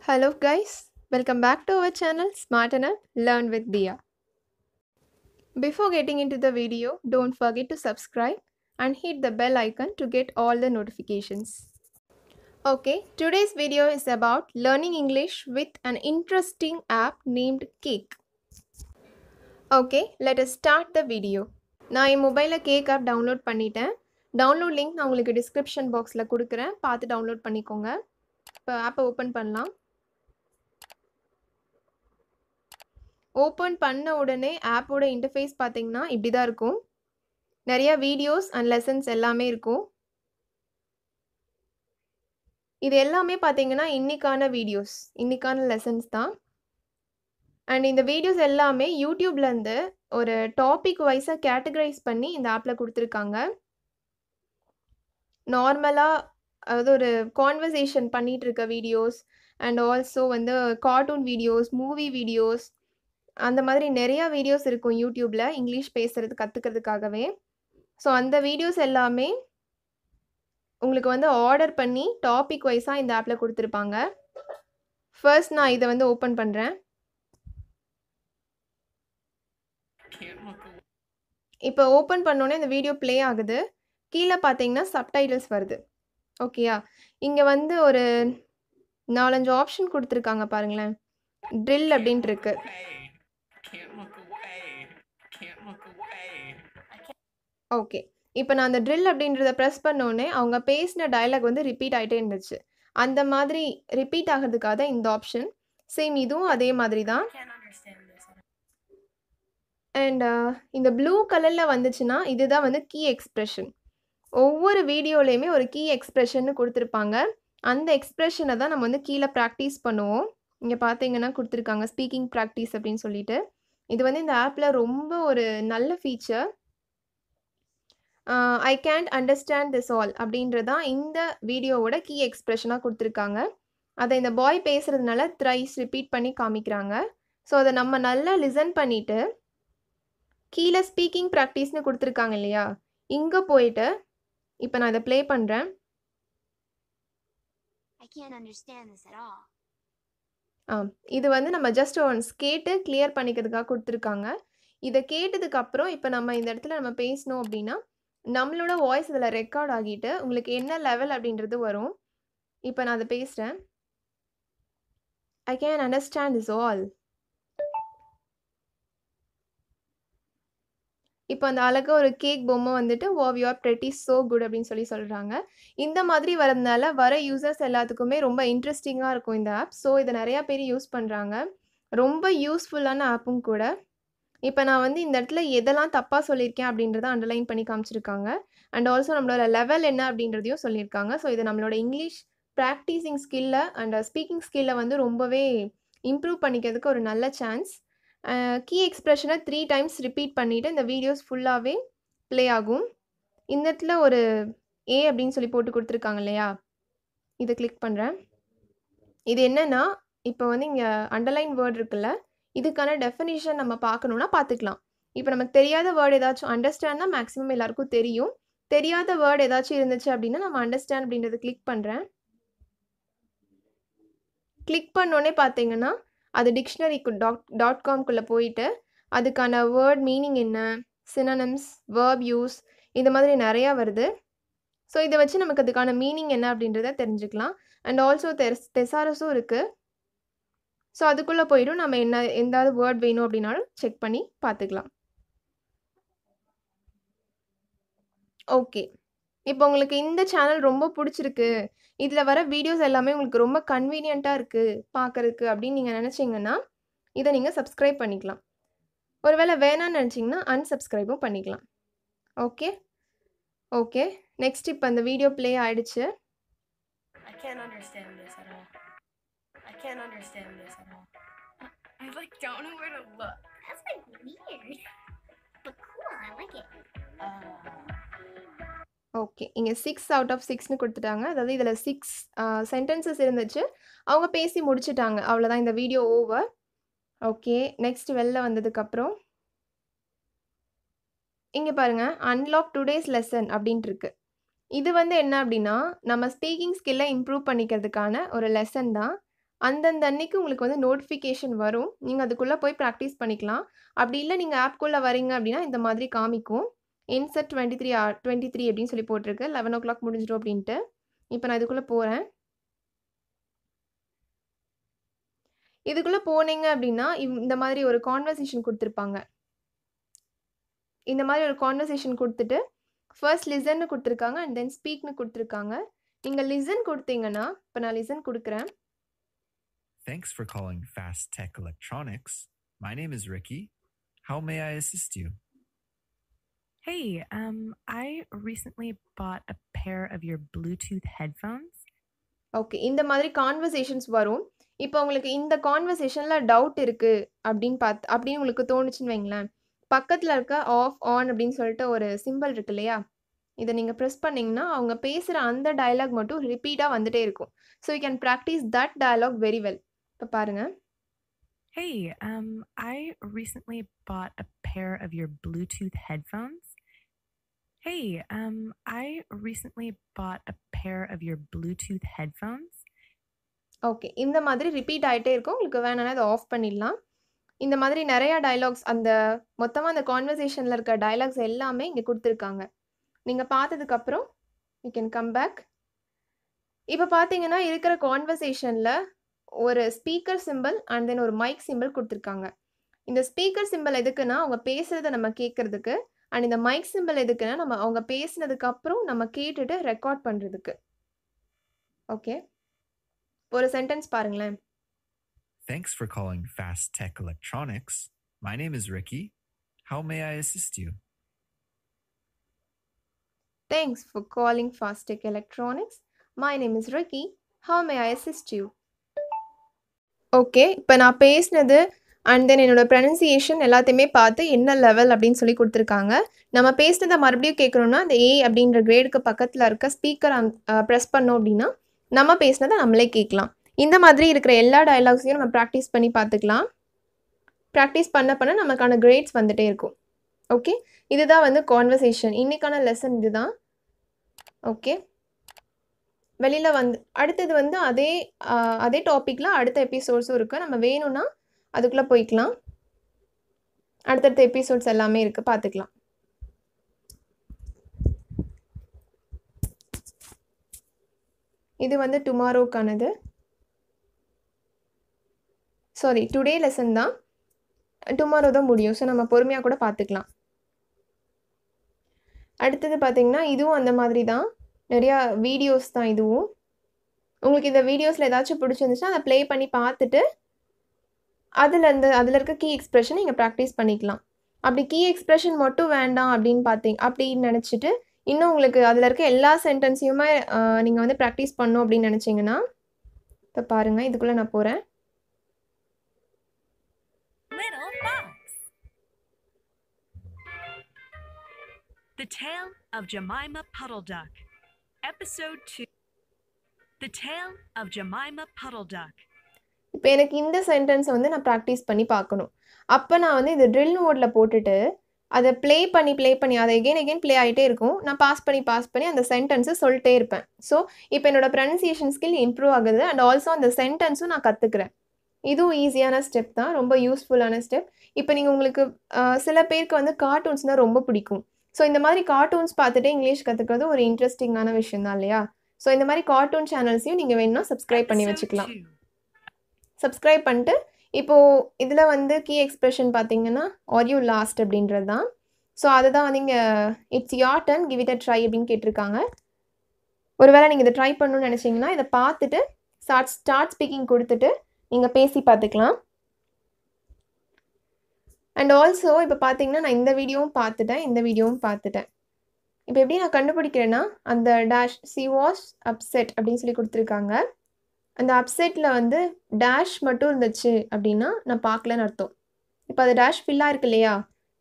Hello guys, welcome back to our channel Smart Enough Learn with Dia. Before getting into the video, don't forget to subscribe and hit the bell icon to get all the notifications. Okay, today's video is about learning English with an interesting app named Cake. Okay, let us start the video. நான் என் மொபைலில் cake app download பண்ணிட்டேன் Download link நான் உங்களுக்கு description பாக்ஸில் கொடுக்குறேன். பார்த்து download பண்ணிக்கோங்க. இப்போ ஆப்பை ஓப்பன் பண்ணலாம். ஓப்பன் பண்ண உடனே ஆப்போட இன்டர்ஃபேஸ் பார்த்தீங்கன்னா இப்படி தான் இருக்கும். நிறைய வீடியோஸ் அண்ட் லெசன்ஸ் எல்லாமே இருக்கும். இது எல்லாமே பார்த்தீங்கன்னா இன்னைக்கான வீடியோஸ் இன்னைக்கான லெசன்ஸ் தான். அண்ட் இந்த வீடியோஸ் எல்லாமே யூடியூப்லேருந்து ஒரு டாபிக் வைஸாக கேட்டகரைஸ் பண்ணி இந்த ஆப்பில் கொடுத்துருக்காங்க. நார்மலாக அதாவது ஒரு கான்வர்சேஷன் பண்ணிகிட்டு இருக்க வீடியோஸ் அண்ட் ஆல்சோ வந்து கார்ட்டூன் வீடியோஸ் மூவி வீடியோஸ் அந்த மாதிரி நிறையா வீடியோஸ் இருக்கும் யூடியூப்பில் இங்கிலீஷ் பேசுகிறது கற்றுக்கிறதுக்காகவே ஸோ அந்த வீடியோஸ் எல்லாமே உங்களுக்கு வந்து ஆர்டர் பண்ணி டாபிக் வைஸாக இந்த ஆப்பில் கொடுத்துருப்பாங்க. ஃபர்ஸ்ட் நான் இதை வந்து ஓப்பன் பண்ணுறேன் இப்போ ஓப்பன் பண்ணோன்னே இந்த வீடியோ ப்ளே ஆகுது. கீழே பார்த்தீங்கன்னா சப்டைட்டில்ஸ் வருது. ஓகேயா இங்கே வந்து ஒரு நாலஞ்சு ஆப்ஷன் கொடுத்துருக்காங்க பாருங்களேன். ட்ரில் அப்படின்ட்டு இருக்கு. ஓகே இப்போ நான் அந்த ட்ரில் அப்படின்றத ப்ரெஸ் பண்ணோடனே அவங்க பேசின டயலாக் வந்து ரிப்பீட் ஆகிட்டே இருந்துச்சு. அந்த மாதிரி ரிப்பீட் ஆகிறதுக்காக தான் இந்த ஆப்ஷன் சேம் இதுவும் அதே மாதிரி தான். அண்ட் uh, இந்த ப்ளூ கலரில் வந்துச்சுன்னா இதுதான் வந்து கீ எக்ஸ்ப்ரெஷன் ஒவ்வொரு வீடியோலையுமே ஒரு கீ எக்ஸ்ப்ரெஷன்னு கொடுத்துருப்பாங்க. அந்த எக்ஸ்ப்ரெஷனை தான் நம்ம வந்து கீழே ப்ராக்டிஸ் பண்ணுவோம். இங்கே பார்த்தீங்கன்னா கொடுத்துருக்காங்க ஸ்பீக்கிங் ப்ராக்டிஸ் அப்படின்னு சொல்லிட்டு. இது வந்து இந்த ஆப்பில் ரொம்ப ஒரு நல்ல feature I can't understand this all அப்படின்றதான் இந்த வீடியோவோட கீ எக்ஸ்ப்ரெஷனாக கொடுத்துருக்காங்க. அதை இந்த பாய் பேசுகிறதுனால த்ரைஸ் ரிப்பீட் பண்ணி காமிக்கிறாங்க. ஸோ அதை நம்ம நல்லா லிசன் பண்ணிவிட்டு கீழே ஸ்பீக்கிங் ப்ராக்டிஸ்னு கொடுத்துருக்காங்க இல்லையா? இங்கே போயிட்டு இப்போ நான் இதை ப்ளே பண்ணுறேன். ஆ இது வந்து நம்ம ஜஸ்ட் ஒன்ஸ் கேட்டு கிளியர் பண்ணிக்கிறதுக்காக கொடுத்துருக்காங்க. இதை கேட்டதுக்கு அப்புறம் இப்போ நம்ம இந்த இடத்துல நம்ம பேசணும் அப்படின்னா நம்மளோட வாய்ஸ் இதில் ரெக்கார்ட் ஆகிட்டு உங்களுக்கு என்ன லெவல் அப்படின்றது வரும். இப்போ நான் அதை பேசுகிறேன் I can understand is all இப்போ அந்த அழகாக ஒரு கேக் பொம்மை வந்துட்டு wow you are pretty so good அப்படின்னு சொல்லி சொல்கிறாங்க இந்த மாதிரி வரதுனால வர யூசர்ஸ் எல்லாத்துக்குமே ரொம்ப இன்ட்ரெஸ்டிங்காக இருக்கும் இந்த ஆப் ஸோ இதை நிறையா பேர் யூஸ் பண்ணுறாங்க ரொம்ப யூஸ்ஃபுல்லான ஆப்பும் கூட. இப்போ நான் வந்து இந்த இடத்துல எதெல்லாம் தப்பாக சொல்லியிருக்கேன் அப்படின்றத அண்டர்லைன் பண்ணி காமிச்சிருக்காங்க. அண்ட் ஆல்சோ நம்மளோட லெவல் என்ன அப்படின்றதையும் சொல்லியிருக்காங்க. ஸோ இது நம்மளோட இங்கிலீஷ் ப்ராக்டிஸிங் ஸ்கில்ல அண்ட் ஸ்பீக்கிங் ஸ்கில்ல வந்து ரொம்பவே இம்ப்ரூவ் பண்ணிக்கிறதுக்கு ஒரு நல்ல சான்ஸ் கீ எக்ஸ்ப்ரெஷனை த்ரீ டைம்ஸ் ரிப்பீட் பண்ணிவிட்டு இந்த வீடியோஸ் ஃபுல்லாகவே ப்ளே ஆகும். இந்த இடத்துல ஒரு ஏ அப்படின்னு சொல்லி போட்டு கொடுத்துருக்காங்க இல்லையா? இதை கிளிக் பண்ணுறேன் இது என்னென்னா இப்போ வந்து இங்கே அண்டர்லைன் வேர்ட் இருக்குல்ல இதுக்கான டெஃபினிஷன் நம்ம பார்க்கணுன்னா பார்த்துக்கலாம். இப்போ நமக்கு தெரியாத வேர்டு ஏதாச்சும் அண்டர்ஸ்டாண்ட்னா மேக்ஸிமம் எல்லாருக்கும் தெரியும். தெரியாத வேர்டு ஏதாச்சும் இருந்துச்சு அப்படின்னா நம்ம அண்டர்ஸ்டாண்ட் அப்படின்றத கிளிக் பண்ணுறேன் கிளிக் பண்ணோடனே பார்த்தீங்கன்னா அது டிக்ஷனரிக்கு டாட் டாட் காம்குள்ளே போயிட்டு அதுக்கான வேர்ட் மீனிங் என்ன சினனம்ஸ் வேர்ப் யூஸ் இந்த மாதிரி நிறையா வருது. ஸோ இதை வச்சு நமக்கு அதுக்கான மீனிங் என்ன அப்படின்றத தெரிஞ்சுக்கலாம். அண்ட் ஆல்சோ தெஸ் தெசாரஸும் இருக்குது ஸோ அதுக்குள்ளே போயிடும். நம்ம என்ன எந்தாவது வேர்ட் வேணும் அப்படின்னாலும் செக் பண்ணி பார்த்துக்கலாம். ஓகே இப்போ உங்களுக்கு இந்த சேனல் ரொம்ப பிடிச்சிருக்கு இதில் வர வீடியோஸ் எல்லாமே உங்களுக்கு ரொம்ப கன்வீனியண்ட்டாக இருக்குது பார்க்குறதுக்கு அப்படின்னு நீங்கள் நினச்சிங்கன்னா இதை நீங்கள் சப்ஸ்கிரைப் பண்ணிக்கலாம் ஒருவேளை வேணான்னு நினச்சிங்கன்னா அன்சப்ஸ்கிரைபும் பண்ணிக்கலாம் ஓகே ஓகே நெக்ஸ்ட் இப்போ அந்த வீடியோ ப்ளே ஆயிடுச்சு I can't understand this at all. I can't understand this at all. I like don't know where to look. Okay. இங்கே சிக்ஸ் அவுட் ஆஃப் சிக்ஸ்னு கொடுத்துட்டாங்க. அதாவது இதில் சிக்ஸ் சென்டென்சஸ் இருந்துச்சு. அவங்க பேசி முடிச்சுட்டாங்க. அவ்வளோதான் இந்த வீடியோ ஓவர் ஓகே. நெக்ஸ்ட் வெளில வந்ததுக்கப்புறம் இங்கே பாருங்கள் அன்லாக் டுடேஸ் லெசன் அப்படின்ட்டு இருக்கு இது வந்து என்ன அப்படின்னா, நம்ம ஸ்பீக்கிங் ஸ்கில்லை இம்ப்ரூவ் பண்ணிக்கிறதுக்கான ஒரு லெசன் தான். அந்தந்த அன்னைக்கு உங்களுக்கு வந்து நோட்டிஃபிகேஷன் வரும். நீங்கள் அதுக்குள்ளே போய் ப்ராக்டிஸ் பண்ணிக்கலாம். அப்படி இல்லை நீங்கள் ஆப்குள்ளே வரீங்க அப்படின்னா, இந்த மாதிரி காமிக்கும். இன்செட் டுவெண்ட்டி த்ரீ ஆர் 23 அப்படின்னு சொல்லி போட்டிருக்கு. 11:00 முடிஞ்சிரும் அப்படின்ட்டு. இப்போ நான் இதுக்குள்ளே போகிறேன் இதுக்குள்ளே போனீங்க அப்படின்னா, இவ் இந்த மாதிரி ஒரு கான்வர்சேஷன் கொடுத்துருப்பாங்க இந்த மாதிரி ஒரு கான்வர்சேஷன் கொடுத்துட்டு ஃபர்ஸ்ட் லிசன்னு கொடுத்துருக்காங்க அண்ட் தென் ஸ்பீக்னு கொடுத்துருக்காங்க நீங்கள் லிசன் கொடுத்தீங்கன்னா இப்போ நான் லிசன் கொடுக்குறேன் Thanks for calling Fast Tech Electronics. My name is Ricky. How may I assist you? Hey, um, I recently bought a pair of your Bluetooth headphones. Okay. இந்த மாதிரி conversations வரும். இப்ப உங்களுக்கு இந்த கான்வர்சேஷன்ல டவுட் இருக்கு அப்படின்னு பாத் அப்படின்னு உங்களுக்கு தோணுச்சுன்னு வைங்களேன். பக்கத்துல இருக்க ஆஃப், ஆன் அப்படின்னு சொல்லிட்டு ஒரு சிம்பல் இருக்கு இல்லையா? இத நீங்க பிரஸ் பண்ணீங்கன்னா, அவங்க பேசுற அந்த டயலாக் மட்டும் ரிப்பீட்டா வந்துட்டே இருக்கும். So you can practise that dialogue very well. இப்ப பாருங்க. Hey, um, I recently bought a pair of your Bluetooth headphones. Hey, um, I recently bought a pair of your Bluetooth headphones. Okay. இந்த மாதிரி repeat ஆயிட்டே இருக்கும். உங்களுக்கு வேணும்னா அதை of பண்ணிடலாம். இந்த மாதிரி நிறையா டயலாக்ஸ் அந்த மொத்தமாக அந்த கான்வர்சேஷனில் இருக்க டயலாக்ஸ் எல்லாமே இங்கே கொடுத்துருக்காங்க நீங்கள் பார்த்ததுக்கு அப்புறம் யூ கேன் கம் பேக். இப்போ பார்த்தீங்கன்னா, இருக்கிற கான்வர்சேஷனில் ஒரு ஸ்பீக்கர் சிம்பல் அண்ட் தென் ஒரு மைக் சிம்பல் கொடுத்துருக்காங்க இந்த ஸ்பீக்கர் சிம்பல் எதுக்குன்னா, அவங்க பேசுகிறத நம்ம கேட்கறதுக்கு. அண்ட் இந்த மைக் சிம்பல் எதுக்குன்னா, நம்ம அவங்க பேசினதுக்கு அப்புறம் நம்ம கேட்டுட்டு ரெக்கார்ட் பண்றதுக்கு. ஓகே. ஒரு சென்டென்ஸ் பாருங்களேன். Thanks for calling Fast Tech Electronics. My name is Ricky. How may I assist you? Thanks for calling Fastech Electronics. My name is Ricky. How may I assist you? Okay. இப்ப நான் பேசினது and then என்னோடய pronunciation எல்லாத்தையுமே பார்த்து என்ன level அப்படின்னு சொல்லி கொடுத்துருக்காங்க நம்ம பேசினதை மறுபடியும் கேட்குறோன்னா அந்த ஏ அப்படின்ற கிரேடுக்கு பக்கத்தில் இருக்க ஸ்பீக்கர் அம் ப்ரெஸ் பண்ணோம் அப்படின்னா, நம்ம பேசினதை நம்மளே கேட்கலாம். இந்த மாதிரி இருக்கிற எல்லா டயலாக்ஸையும் நம்ம ப்ராக்டிஸ் பண்ணி பார்த்துக்கலாம். ப்ராக்டிஸ் பண்ண பண்ண நமக்கான கிரேட்ஸ் வந்துகிட்டே இருக்கும். ஓகே. இதுதான் வந்து கான்வர்சேஷன். இன்றைக்கான லெசன் இதுதான். ஓகே. வெளியில் வந்து அடுத்தது வந்து அதே அதே டாப்பிக்கில் அடுத்த எபிசோட்ஸும் இருக்குது நம்ம வேணும்னா அதுக்குள்ளே போய்க்கலாம். அடுத்தடுத்த எபிசோட்ஸ் எல்லாமே இருக்குது பார்த்துக்கலாம். இது வந்து டுமாரோக்கானது. சாரி டுடே லெசன் தான். டுமாரோ தான் முடியும். ஸோ நம்ம பொறுமையாக கூட பார்த்துக்கலாம். அடுத்தது பார்த்திங்கன்னா இதுவும் அந்த மாதிரி தான். நிறையா வீடியோஸ் தான் இதுவும். உங்களுக்கு இந்த வீடியோஸில் ஏதாச்சும் பிடிச்சிருந்துச்சுன்னா, அதை ப்ளே பண்ணி பார்த்துட்டு, அதில் அந்த அதில் இருக்க கீ எக்ஸ்பிரஷன் நீங்கள் ப்ராக்டிஸ் பண்ணிக்கலாம். அப்படி கீ எக்ஸ்பிரஷன் மட்டும் வேண்டாம் அப்படின்னு பார்த்தீங்க அப்படின்னு நினச்சிட்டு இன்னும் உங்களுக்கு அதில் இருக்க எல்லா சென்டென்ஸையுமே நீங்கள் வந்து ப்ராக்டிஸ் பண்ணும் அப்படின்னு நினச்சிங்கன்னா இப்போ பாருங்க இதுக்குள்ளே நான் போகிறேன் The Tale of Jemima Puddle Duck. Episode 2. The Tale of Jemima Puddle Duck. இப்ப எனக்கு இந்த சென்டென்ஸ வந்து நான் பிராக்டிஸ் பண்ணி பார்க்கணும். அப்ப நான் வந்து இது ட்ரில் மோட்ல போட்டுட்டு, அத ப்ளே பண்ணி, ப்ளே பண்ணி அத எகைன் எகைன் ப்ளே ஆயிட்டே இருக்கும். நான் பாஸ் பண்ணி, பாஸ் பண்ணி அந்த சென்டென்ஸ சொல்ட்டே இருப்பேன். ஸோ, இப்ப என்னோட ப்ரனன்சியேஷன் ஸ்கில் இம்ப்ரூவ் ஆகுது அண்ட் ஆல்சோ அந்த சென்டென்ஸும் நான் கத்துக்கிறேன். இதுவும் ஈஸியான ஸ்டெப் தான். ரொம்ப யூஸ்ஃபுல்லான ஸ்டெப். இப்ப நீங்க உங்களுக்கு சில பேருக்கு வந்து கார்ட்டூன்ஸ்னா ரொம்ப பிடிக்கும். ஸோ, இந்த மாதிரி கார்ட்டூன்ஸ் பார்த்துட்டே இங்கிலீஷ் கத்துக்கிறது ஒரு இன்ட்ரஸ்டிங்கான விஷயம் தான் இல்லையா? ஸோ, இந்த மாரி கார்ட்டூன் சேனல்ஸையும் நீங்க வேணும்னா சப்ஸ்கிரைப் பண்ணி வச்சுக்கலாம். சப்ஸ்கிரைப் பண்ணிட்டு, இப்போது இதில் வந்து கீ எக்ஸ்ப்ரெஷன் பார்த்தீங்கன்னா, ஆர் யூ லாஸ்ட் அப்படின்றது தான். ஸோ, அதுதான் வந்து இங்கே it's your turn give it a try அப்படின்னு கேட்டிருக்காங்க. ஒருவேளை நீங்கள் இதை ட்ரை பண்ணணும்னு நினச்சிங்கன்னா இதை பார்த்துட்டு ஸ்டார்ட் ஸ்டார்ட் ஸ்பீக்கிங் கொடுத்துட்டு நீங்கள் பேசி பார்த்துக்கலாம். அண்ட் ஆல்சோ இப்போ பார்த்தீங்கன்னா, நான் இந்த வீடியோவும் பார்த்துட்டேன். இந்த வீடியோவும் பார்த்துட்டேன். இப்போ எப்படி நான் கண்டுபிடிக்கிறேன்னா, அந்த டேஷ் சி வாஷ் அப்செட் அப்படின்னு சொல்லி கொடுத்துருக்காங்க அந்த அப்செட்டில் வந்து டேஷ் மட்டும் இருந்துச்சு அப்படின்னா, நான் பார்க்கலன்னு அர்த்தம். இப்போ அது டேஷ் ஃபில்லாக இருக்கு இல்லையா?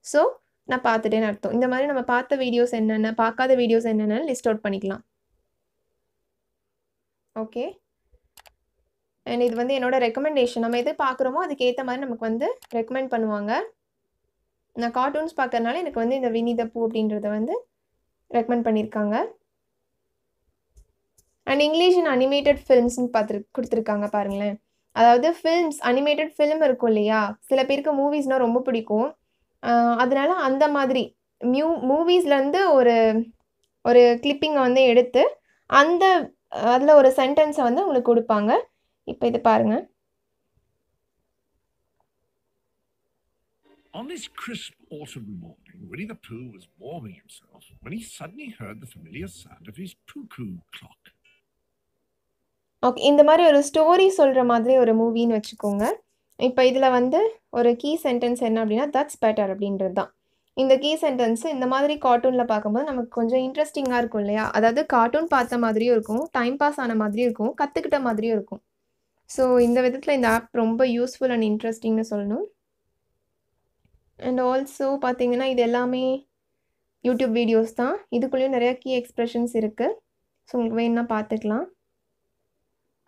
ஸோ, நான் பார்த்துட்டேன்னு அர்த்தம். இந்த மாதிரி நம்ம பார்த்த வீடியோஸ் என்னென்ன, பார்க்காத வீடியோஸ் என்னென்னு லிஸ்ட் அவுட் பண்ணிக்கலாம். ஓகே. அண்ட் இது வந்து என்னோட ரெக்கமெண்டேஷன். நம்ம எது பார்க்குறோமோ அதுக்கேற்ற மாதிரி நமக்கு வந்து ரெக்கமெண்ட் பண்ணுவாங்க. நான் கார்ட்டூன்ஸ் பார்க்கறனால எனக்கு வந்து இந்த வினித பூ அப்படின்றத வந்து ரெக்கமெண்ட் பண்ணியிருக்காங்க. அண்ட் இங்கிலீஷ் அண்ட் அனிமேட்டட் ஃபிலிம்ஸ்னு பார்த்து கொடுத்துருக்காங்க பாருங்களேன். அதாவது ஃபில்ம்ஸ் அனிமேட்டட் ஃபிலிம் இருக்கும் இல்லையா? சில பேருக்கு மூவிஸ்னால் ரொம்ப பிடிக்கும். அதனால அந்த மாதிரி மியூ மூவிஸ்லேருந்து ஒரு ஒரு கிளிப்பிங்கை வந்து எடுத்து அந்த அதில் ஒரு சென்டென்ஸை வந்து உங்களுக்கு கொடுப்பாங்க. இப்போ இது பாருங்க. On this crisp autumn morning, Winnie the Pooh was warming himself when he suddenly heard the familiar sound of his cuckoo clock. Okay இந்த மாதிரி ஒரு ஸ்டோரி சொல்கிற மாதிரி ஒரு மூவின்னு வச்சுக்கோங்க. இப்போ இதில் வந்து ஒரு கீ சென்டென்ஸ் என்ன அப்படின்னா தட்ஸ் பெட்டர் அப்படின்றது தான். இந்த கீ சென்டென்ஸ் இந்த மாதிரி கார்ட்டூனில் பார்க்கும்போது நமக்கு கொஞ்சம் இன்ட்ரெஸ்டிங்காக இருக்கும் இல்லையா? அதாவது கார்ட்டூன் பார்த்த மாதிரியும் இருக்கும் டைம் பாஸ் ஆன மாதிரியும் இருக்கும் கற்றுக்கிட்ட மாதிரியும் இருக்கும். ஸோ இந்த விதத்தில் இந்த ஆப் ரொம்ப யூஸ்ஃபுல் அண்ட் இன்ட்ரெஸ்டிங்னு சொல்லணும். அண்ட் ஆல்சோ பார்த்தீங்கன்னா இது எல்லாமே யூடியூப் வீடியோஸ் தான். இதுக்குள்ளேயும் நிறையா கீ எக்ஸ்ப்ரெஷன்ஸ் இருக்குது ஸோ உங்களுக்கு வேணும்னா பார்த்துக்கலாம்.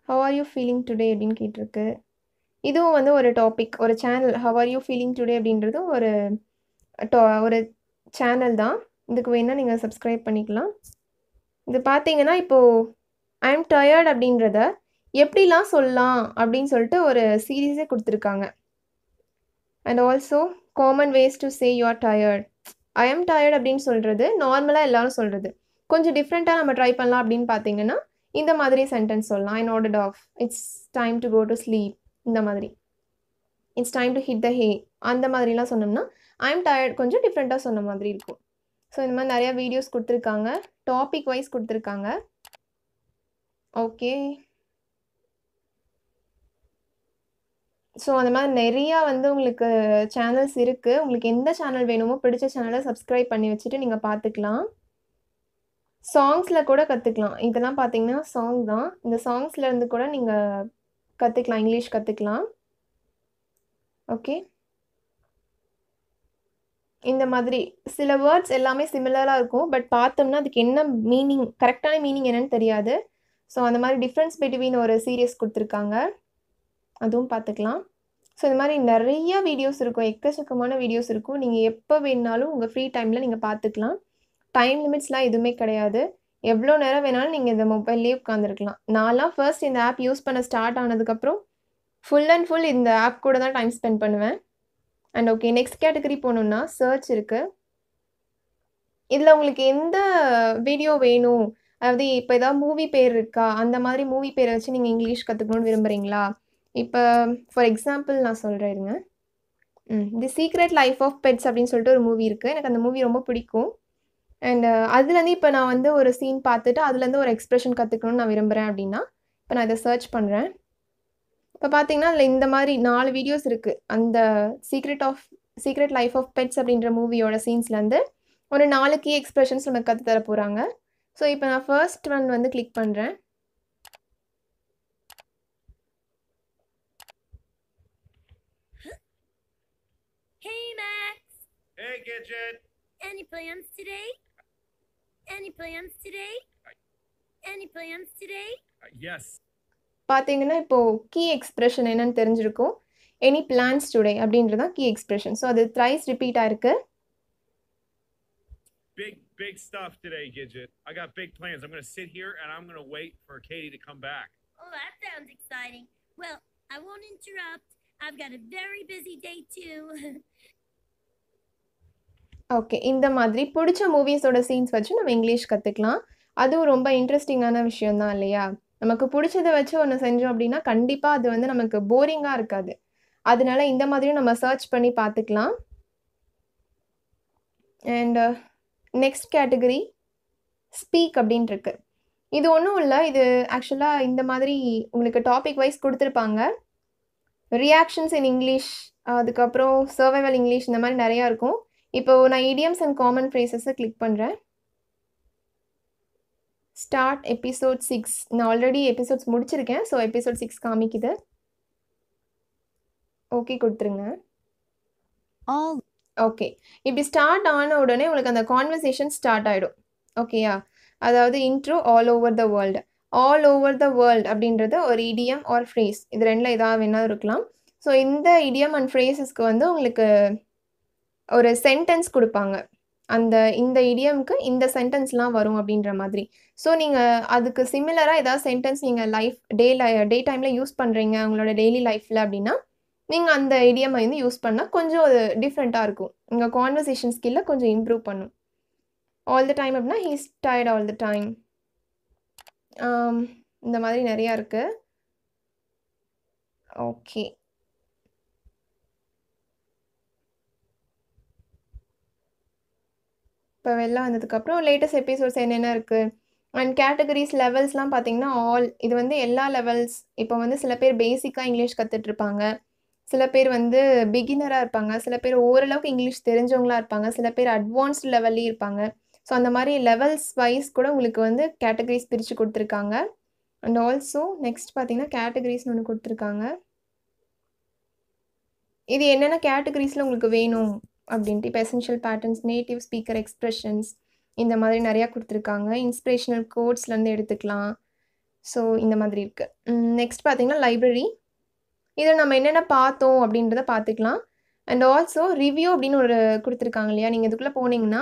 How are you feeling today அப்படின்னு கேட்டிருக்கு. இதுவும் வந்து ஒரு டாபிக் ஒரு channel how are you feeling today அப்படின்றதும் ஒரு டா ஒரு சேனல் தான். இதுக்கு வேணால் நீங்கள் சப்ஸ்கிரைப் பண்ணிக்கலாம். இது பார்த்தீங்கன்னா இப்போது ஐ எம் டயர்ட் அப்படின்றத எப்படிலாம் சொல்லலாம் அப்படின்னு சொல்லிட்டு ஒரு சீரீஸே கொடுத்துருக்காங்க. And also common ways to say you are tired I am tired அப்படின்னு சொல்கிறது நார்மலாக எல்லாரும் சொல்கிறது கொஞ்சம் டிஃப்ரெண்ட்டாக நம்ம ட்ரை பண்ணலாம் அப்படின்னு பார்த்தீங்கன்னா இந்த மாதிரி சென்டென்ஸ் சொல்லலாம். I nodded off it's time to go to sleep இந்த மாதிரி. It's time to hit the hay அந்த மாதிரிலாம் சொன்னோம்னா ஐ எம் டயர்ட் கொஞ்சம் டிஃப்ரெண்ட்டாக சொன்ன மாதிரி இருக்கும். ஸோ இந்த மாதிரி நிறையா வீடியோஸ் கொடுத்துருக்காங்க. டாபிக் வைஸ் கொடுத்துருக்காங்க. ஓகே ஸோ அந்த மாதிரி நிறையா வந்து உங்களுக்கு சேனல்ஸ் இருக்குது உங்களுக்கு எந்த சேனல் வேணுமோ பிடிச்ச சேனலை சப்ஸ்கிரைப் பண்ணி வச்சுட்டு நீங்கள் பார்த்துக்கலாம். சாங்ஸில் கூட கற்றுக்கலாம் இதெல்லாம் பார்த்தீங்கன்னா சாங் தான். இந்த சாங்ஸ்லேருந்து கூட நீங்கள் கற்றுக்கலாம் இங்கிலீஷ் கற்றுக்கலாம் ஓகே இந்த மாதிரி சில வேர்ட்ஸ் எல்லாமே சிமிலராக இருக்கும். பட் பார்த்தோம்னா அதுக்கு என்ன மீனிங் கரெக்டான மீனிங் என்னன்னு தெரியாது. ஸோ அந்த மாதிரி டிஃப்ரென்ஸ் பிட்வீன் ஒரு சீரியஸ் கொடுத்துருக்காங்க. அதுவும் பார்த்துக்கலாம் ஸோ இந்த மாதிரி நிறைய வீடியோஸ் இருக்கும். எக்கச்சக்கமான வீடியோஸ் இருக்கும். நீங்கள் எப்போ வேணுனாலும் உங்கள் ஃப்ரீ டைமில் நீங்கள் பார்த்துக்கலாம் டைம் லிமிட்ஸ்லாம் எதுவுமே கிடையாது. எவ்வளோ நேரம் வேணாலும் நீங்கள் இந்த மொபைல்லேயே உட்காந்துருக்கலாம் நான்லாம் ஃபர்ஸ்ட் இந்த ஆப் யூஸ் பண்ண ஸ்டார்ட் ஆனதுக்கப்புறம் ஃபுல் அண்ட் ஃபுல் இந்த ஆப் கூட தான் டைம் ஸ்பெண்ட் பண்ணுவேன். அண்ட் ஓகே நெக்ஸ்ட் கேட்டகரி போகணுன்னா சர்ச் இருக்குது இதில் உங்களுக்கு எந்த வீடியோ வேணும்? அதாவது இப்போ ஏதாவது மூவி பேர் இருக்கா? அந்த மாதிரி மூவி பேரை வச்சு நீங்கள் இங்கிலீஷ் கற்றுக்கணும்னு விரும்புகிறீங்களா இப்போ ஃபார் எக்ஸாம்பிள் நான் சொல்கிறேன் இருங்க. ம் the secret life of pets அப்படின்னு சொல்லிட்டு ஒரு மூவி இருக்குது எனக்கு அந்த மூவி ரொம்ப பிடிக்கும். அண்ட் அதுலேருந்து இப்போ நான் வந்து ஒரு சீன் பார்த்துட்டு அதுலேருந்து ஒரு எக்ஸ்ப்ரெஷன் கற்றுக்கணும்னு நான் விரும்புகிறேன் அப்படின்னா இப்போ நான் இதை சர்ச் பண்ணுறேன் இப்போ பார்த்தீங்கன்னா அதில் இந்த மாதிரி நாலு வீடியோஸ் இருக்குது அந்த secret of secret life of pets அப்படின்ற மூவியோட சீன்ஸ்லேருந்து ஒரு நாலு கீ எக்ஸ்ப்ரெஷன்ஸ் நமக்கு கற்று தர போகிறாங்க ஸோ இப்போ நான் ஃபர்ஸ்ட் ஒன் வந்து கிளிக் பண்ணுறேன் Hey, Max. Hey, Gidget! Any plans today? Any plans today? Any plans today? Uh, yes. பார்த்தீங்கன்னா இப்போது கீ எக்ஸ்ப்ரெஷன் என்னன்னு தெரிஞ்சிருக்கும் எனி பிளான்ஸ் டுடே அப்படின்றது தான் கீ எக்ஸ்ப்ரெஷன் ஸோ அது த்ரைஸ் ரிப்பீட் ஆயிருக்கு Big, big stuff today, Gidget. I got big plans. I'm going to sit here and I'm going to wait for Katie to come back. Oh, that sounds exciting. Well, I won't interrupt. I've got a very busy day, too. Okay இந்த மாதிரி பிடிச்ச மூவிஸோட scenes வச்சு நம்ம English கற்றுக்கலாம் அதுவும் ரொம்ப இன்ட்ரெஸ்டிங்கான விஷயம் தான் இல்லையா? நமக்கு பிடிச்சத வச்சு ஒன்று செஞ்சோம் அப்படின்னா கண்டிப்பாக அது வந்து நமக்கு போரிங்காக இருக்காது. அதனால இந்த மாதிரியும் நம்ம சர்ச் பண்ணி பார்த்துக்கலாம். அண்ட் நெக்ஸ்ட் கேட்டகரி ஸ்பீக் அப்படின்ட்டு இருக்கு. இது ஒன்றும் இல்லை இது ஆக்சுவலாக இந்த மாதிரி உங்களுக்கு டாபிக் வைஸ் கொடுத்துருப்பாங்க. ரியாக்ஷன்ஸ் இன் இங்கிலீஷ் அதுக்கப்புறம் சர்வைவல் இங்கிலீஷ் இந்த மாதிரி நிறையா இருக்கும். இப்போ நான் இடியம்ஸ் அண்ட் காமன் ஃப்ரேசஸை கிளிக் பண்ணுறேன் ஸ்டார்ட் எபிசோட் சிக்ஸ் நான் ஆல்ரெடி எபிசோட்ஸ் முடிச்சிருக்கேன். ஸோ எபிசோட் சிக்ஸ் காமிக்குது. ஓகே கொடுத்துருங்க. ஓகே இப்படி ஸ்டார்ட் ஆன உடனே உங்களுக்கு அந்த கான்வர்சேஷன் ஸ்டார்ட் ஆகிடும் ஓகேயா அதாவது intro all over the world all over the world அப்படின்றது ஒரு இடியம் ஆர் ஃப்ரேஸ் இது ரெண்டில் ஏதாவது வேணாலும் இருக்கலாம். ஸோ இந்த இடியம் அண்ட் ஃப்ரேசஸ்க்கு வந்து உங்களுக்கு ஒரு சென்டென்ஸ் கொடுப்பாங்க. அந்த இந்த இடியம்க்கு இந்த சென்டென்ஸ்லாம் வரும் அப்படின்ற மாதிரி. ஸோ நீங்கள் அதுக்கு சிமிலராக ஏதாவது சென்டென்ஸ் நீங்கள் லைஃப் டே டே டைமில் யூஸ் பண்ணுறீங்க உங்களோட டெய்லி லைஃப்பில் அப்படின்னா நீங்கள் அந்த இடியமை வந்து யூஸ் பண்ணால் கொஞ்சம் அது டிஃப்ரெண்ட்டாக இருக்கும். உங்கள் கான்வர்சேஷன் ஸ்கில்ல கொஞ்சம் இம்ப்ரூவ் பண்ணும். ஆல் த டைம் அப்படின்னா he's tired all the time இந்த மாதிரி நிறையா இருக்குது ஓகே இப்போ வெளில வந்ததுக்கப்புறம் லேட்டஸ்ட் எபிசோட்ஸ் என்னென்ன இருக்குது அண்ட் கேட்டகரிஸ் லெவல்ஸ்லாம் பார்த்தீங்கன்னா ஆல் இது வந்து எல்லா லெவல்ஸ் இப்போ வந்து சில பேர் பேசிக்காக இங்கிலீஷ் கற்றுட்ருப்பாங்க சில பேர் வந்து பிகினராக இருப்பாங்க. சில பேர் ஓரளவுக்கு இங்கிலீஷ் தெரிஞ்சவங்களா இருப்பாங்க. சில பேர் அட்வான்ஸ்டு லெவல்லையும் இருப்பாங்க. ஸோ அந்த மாதிரி லெவல்ஸ் வைஸ் கூட உங்களுக்கு வந்து கேட்டகரிஸ் பிரித்து கொடுத்துருக்காங்க. அண்ட் ஆல்சோ நெக்ஸ்ட் பார்த்தீங்கன்னா கேட்டகரிஸ்னு ஒன்று கொடுத்துருக்காங்க. இது என்னென்ன கேட்டகரிஸில் உங்களுக்கு வேணும்? அப்படின்ட்டு இப்போ essential patterns native speaker expressions இந்த மாதிரி நிறையா கொடுத்துருக்காங்க. இன்ஸ்பிரேஷனல் கோட்ஸ்லேருந்து எடுத்துக்கலாம். ஸோ இந்த மாதிரி இருக்குது நெக்ஸ்ட் பார்த்தீங்கன்னா லைப்ரரி இதில் நம்ம என்னென்ன பார்த்தோம் அப்படின்றத பார்த்துக்கலாம். அண்ட் ஆல்சோ ரிவ்யூ அப்படின்னு ஒரு கொடுத்துருக்காங்க இல்லையா? நீங்கள் இதுக்குள்ளே போனீங்கன்னா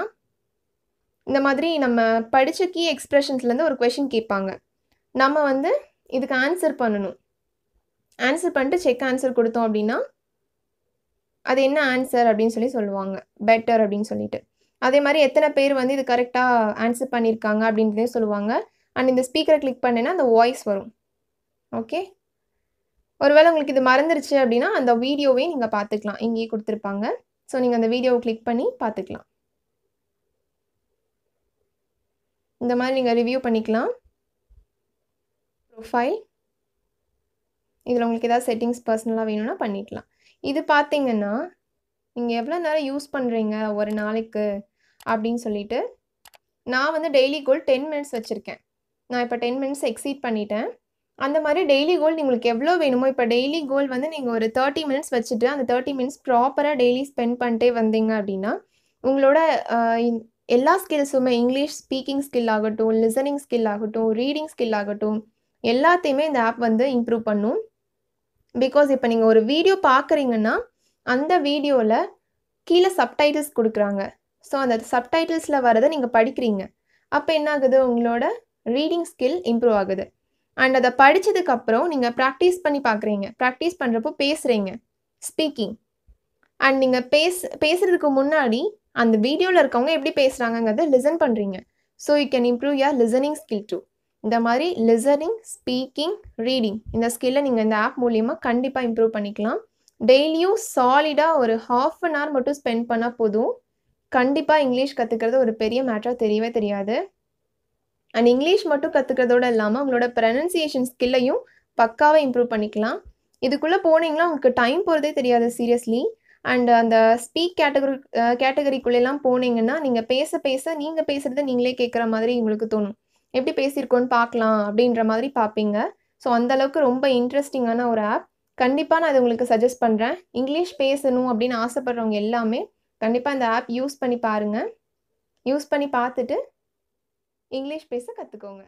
இந்த மாதிரி நம்ம படித்த கீ எக்ஸ்ப்ரெஷன்ஸ்லேருந்து ஒரு கொஷின் கேட்பாங்க. நம்ம வந்து இதுக்கு ஆன்சர் பண்ணணும். ஆன்சர் பண்ணிட்டு செக் ஆன்சர் கொடுத்தோம் அப்படின்னா அது என்ன ஆன்சர் அப்படின்னு சொல்லி சொல்லுவாங்க. பெட்டர் அப்படின்னு சொல்லிட்டு. அதே மாதிரி எத்தனை பேர் வந்து இது கரெக்டாக ஆன்சர் பண்ணியிருக்காங்க அப்படின்றதே சொல்லுவாங்க. அண்ட் இந்த ஸ்பீக்கரை கிளிக் பண்ணேன்னா அந்த வாய்ஸ் வரும். ஓகே ஒருவேளை உங்களுக்கு இது மறந்துருச்சு அப்படின்னா அந்த வீடியோவே நீங்கள் பார்த்துக்கலாம். இங்கேயே கொடுத்துருப்பாங்க. ஸோ நீங்கள் அந்த வீடியோவை கிளிக் பண்ணி பார்த்துக்கலாம். இந்த மாதிரி நீங்கள் ரிவ்யூ பண்ணிக்கலாம். ப்ரொஃபைல் இதில் உங்களுக்கு ஏதாவது செட்டிங்ஸ் பர்சனலாக வேணும்னா பண்ணிக்கலாம். இது பார்த்தீங்கன்னா நீங்கள் எவ்வளோ நேரம் யூஸ் பண்ணுறீங்க ஒரு நாளைக்கு அப்படின்னு சொல்லிட்டு நான் வந்து டெய்லி கோல் டென் மினிட்ஸ் வச்சுருக்கேன். நான் இப்போ டென் மினிட்ஸ் எக்ஸீட் பண்ணிட்டேன். அந்த மாதிரி டெய்லி கோல் உங்களுக்கு எவ்வளோ வேணுமோ இப்போ டெய்லி கோல் வந்து நீங்கள் ஒரு தேர்ட்டி மினிட்ஸ் வச்சுட்டு அந்த தேர்ட்டி மினிட்ஸ் ப்ராப்பராக டெய்லி ஸ்பெண்ட் பண்ணிட்டே வந்தீங்க அப்படின்னா உங்களோட எல்லா ஸ்கில்ஸுமே இங்கிலீஷ் ஸ்பீக்கிங் ஸ்கில் ஆகட்டும் லிசனிங் ஸ்கில் ஆகட்டும் ரீடிங் ஸ்கில் ஆகட்டும் எல்லாத்தையுமே இந்த ஆப் வந்து இம்ப்ரூவ் பண்ணும். பிகாஸ் இப்போ நீங்கள் ஒரு வீடியோ பார்க்குறீங்கன்னா அந்த வீடியோவில் கீழே சப்டைட்டில்ஸ் கொடுக்குறாங்க. ஸோ அந்த சப்டைட்டில்ஸில் வரதை நீங்கள் படிக்கிறீங்க. அப்போ என்ன ஆகுது உங்களோட ரீடிங் ஸ்கில் இம்ப்ரூவ் ஆகுது. அண்ட் அதை படித்ததுக்கப்புறம் நீங்கள் ப்ராக்டிஸ் பண்ணி பார்க்குறீங்க ப்ராக்டிஸ் பண்ணுறப்போ பேசுகிறீங்க ஸ்பீக்கிங் அண்ட் நீங்கள் பேஸ் பேசுகிறதுக்கு முன்னாடி அந்த வீடியோவில் இருக்கவங்க எப்படி பேசுகிறாங்கங்கிறத லிசன் பண்ணுறீங்க so you can improve your listening skill too இந்த மாதிரி லிசனிங் ஸ்பீக்கிங் ரீடிங் இந்த ஸ்கில்லை நீங்கள் இந்த ஆப் மூலியமாக கண்டிப்பாக இம்ப்ரூவ் பண்ணிக்கலாம். டெய்லியும் சாலிடாக ஒரு ஹாஃப் அன் ஹவர் மட்டும் ஸ்பெண்ட் பண்ணால் போதும். கண்டிப்பாக இங்கிலீஷ் கற்றுக்கிறது ஒரு பெரிய மேட்டராக தெரியவே தெரியாது. அண்ட் இங்கிலீஷ் மட்டும் கற்றுக்கிறதோடு இல்லாமல் உங்களோட ப்ரனன்சியேஷன் ஸ்கில்லையும் பக்காவாக இம்ப்ரூவ் பண்ணிக்கலாம். இதுக்குள்ளே போனீங்கன்னா உங்களுக்கு டைம் போகிறதே தெரியாது சீரியஸ்லி அண்ட் அந்த ஸ்பீக் கேட்டகரி கேட்டகரிக்குள்ளெல்லாம் போனீங்கன்னா நீங்கள் பேச பேச நீங்கள் பேசுகிறத நீங்களே கேட்குற மாதிரி உங்களுக்கு தோணும். எப்படி பேசியிருக்கோன்னு பார்க்கலாம் அப்படின்ற மாதிரி பார்ப்பீங்க. ஸோ அந்தளவுக்கு ரொம்ப இன்ட்ரெஸ்டிங்கான ஒரு ஆப் கண்டிப்பாக நான் இது உங்களுக்கு சஜஸ்ட் பண்ணுறேன் இங்கிலீஷ் பேசணும் அப்படின்னு ஆசைப்படுறவங்க எல்லாமே கண்டிப்பாக இந்த ஆப் யூஸ் பண்ணி பாருங்கள் யூஸ் பண்ணி பார்த்துட்டு இங்கிலீஷ் பேச கற்றுக்கோங்க